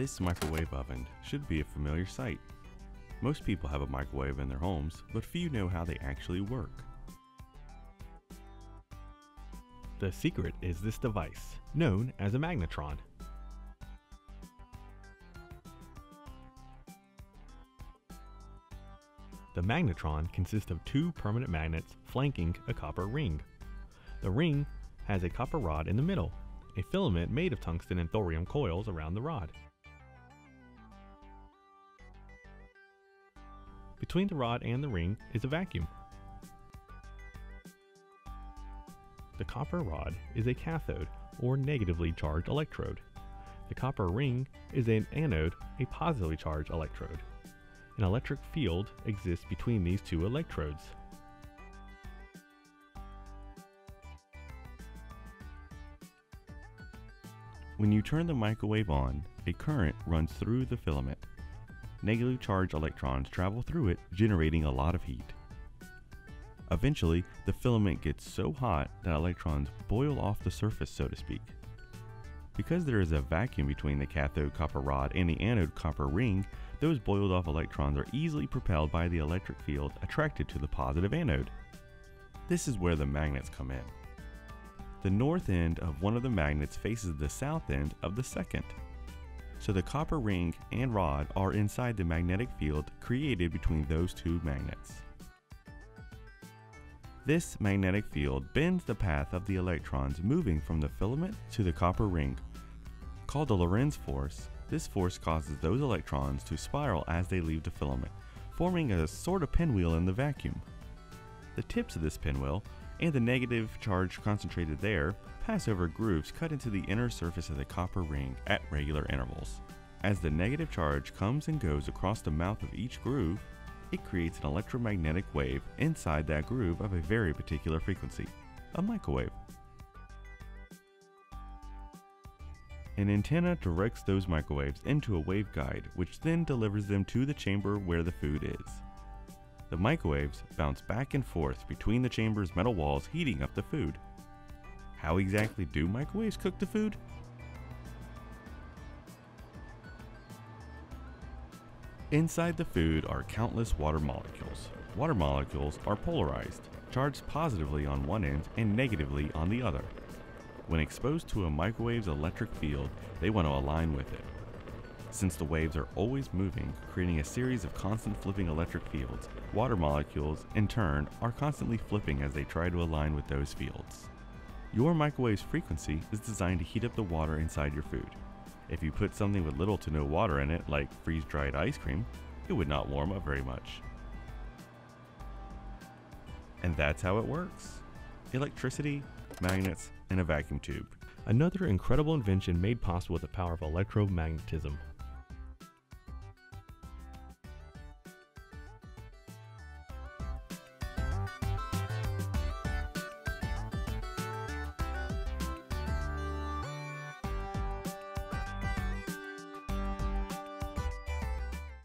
This microwave oven should be a familiar sight. Most people have a microwave in their homes, but few know how they actually work. The secret is this device, known as a magnetron. The magnetron consists of two permanent magnets flanking a copper ring. The ring has a copper rod in the middle, a filament made of tungsten and thorium coils around the rod. Between the rod and the ring is a vacuum. The copper rod is a cathode, or negatively charged electrode. The copper ring is an anode, a positively charged electrode. An electric field exists between these two electrodes. When you turn the microwave on, a current runs through the filament. Negatively charged electrons travel through it, generating a lot of heat. Eventually, the filament gets so hot that electrons boil off the surface, so to speak. Because there is a vacuum between the cathode copper rod and the anode copper ring, those boiled off electrons are easily propelled by the electric field attracted to the positive anode. This is where the magnets come in. The north end of one of the magnets faces the south end of the second. So the copper ring and rod are inside the magnetic field created between those two magnets. This magnetic field bends the path of the electrons moving from the filament to the copper ring. Called the Lorentz force, this force causes those electrons to spiral as they leave the filament, forming a sort of pinwheel in the vacuum. The tips of this pinwheel and the negative charge concentrated there pass over grooves cut into the inner surface of the copper ring at regular intervals. As the negative charge comes and goes across the mouth of each groove, it creates an electromagnetic wave inside that groove of a very particular frequency, a microwave. An antenna directs those microwaves into a waveguide which then delivers them to the chamber where the food is. The microwaves bounce back and forth between the chamber's metal walls heating up the food. How exactly do microwaves cook the food? Inside the food are countless water molecules. Water molecules are polarized, charged positively on one end and negatively on the other. When exposed to a microwave's electric field, they want to align with it. Since the waves are always moving, creating a series of constant flipping electric fields, water molecules, in turn, are constantly flipping as they try to align with those fields. Your microwave's frequency is designed to heat up the water inside your food. If you put something with little to no water in it, like freeze dried ice cream, it would not warm up very much. And that's how it works electricity, magnets, and a vacuum tube. Another incredible invention made possible with the power of electromagnetism